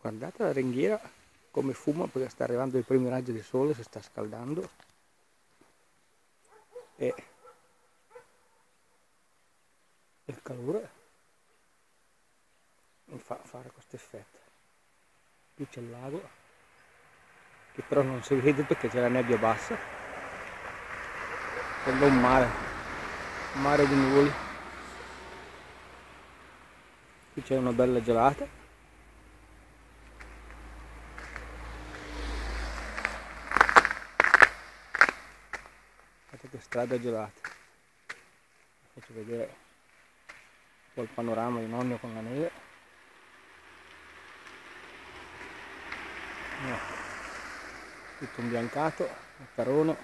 guardate la ringhiera come fuma perché sta arrivando i primi raggi del sole si sta scaldando. E il calore mi fa fare questo effetto. Qui c'è il lago che però non si vede perché c'è la nebbia bassa. Sembra un mare un mare di nuvoli. Qui c'è una bella gelata guardate che strada gelata faccio vedere un po' il panorama di nonno con la neve. No. tutto imbiancato il carone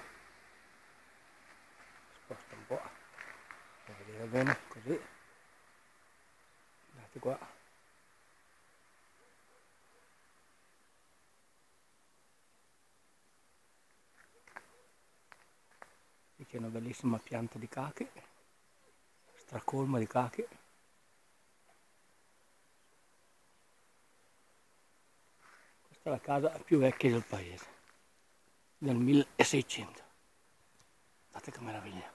sposta un po' per vedere bene così. Guardate qua c'è una bellissima pianta di cache stracolma di cache. Questa è la casa più vecchia del paese del 1600 guardate che meraviglia.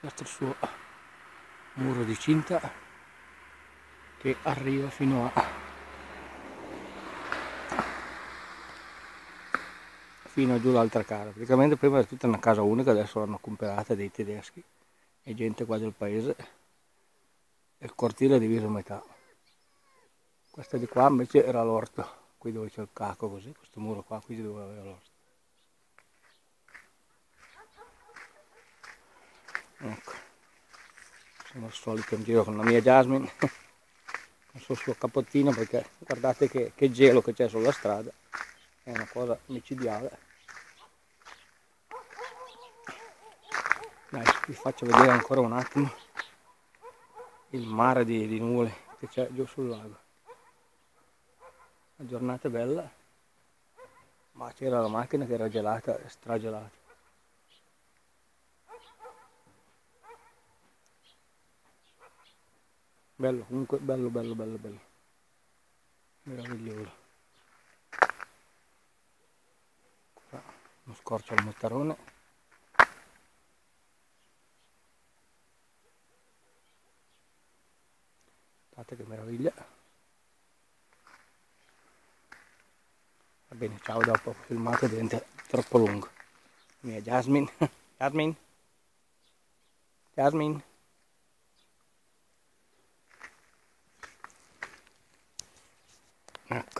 Questo è il suo muro di cinta che arriva fino a fino giù l'altra casa. Praticamente prima era tutta una casa unica, adesso l'hanno comprata dei tedeschi e gente qua del paese e il cortile è diviso a metà. Questa di qua invece era l'orto, qui dove c'è il caco così, questo muro qua, qui dove aveva l'orto. Ecco, sono al solito in giro con la mia Jasmine, con il suo capottino perché guardate che, che gelo che c'è sulla strada è una cosa micidiale dai vi faccio vedere ancora un attimo il mare di, di nuvole che c'è giù sul lago. La giornata è bella ma c'era la macchina che era gelata stragelata. Bello comunque bello bello bello bello. Meraviglioso. Uno scorcio al mottarone guardate che meraviglia. Va bene ciao dopo filmato diventa troppo lungo. Mia Jasmine. Jasmine? Jasmine? Ecco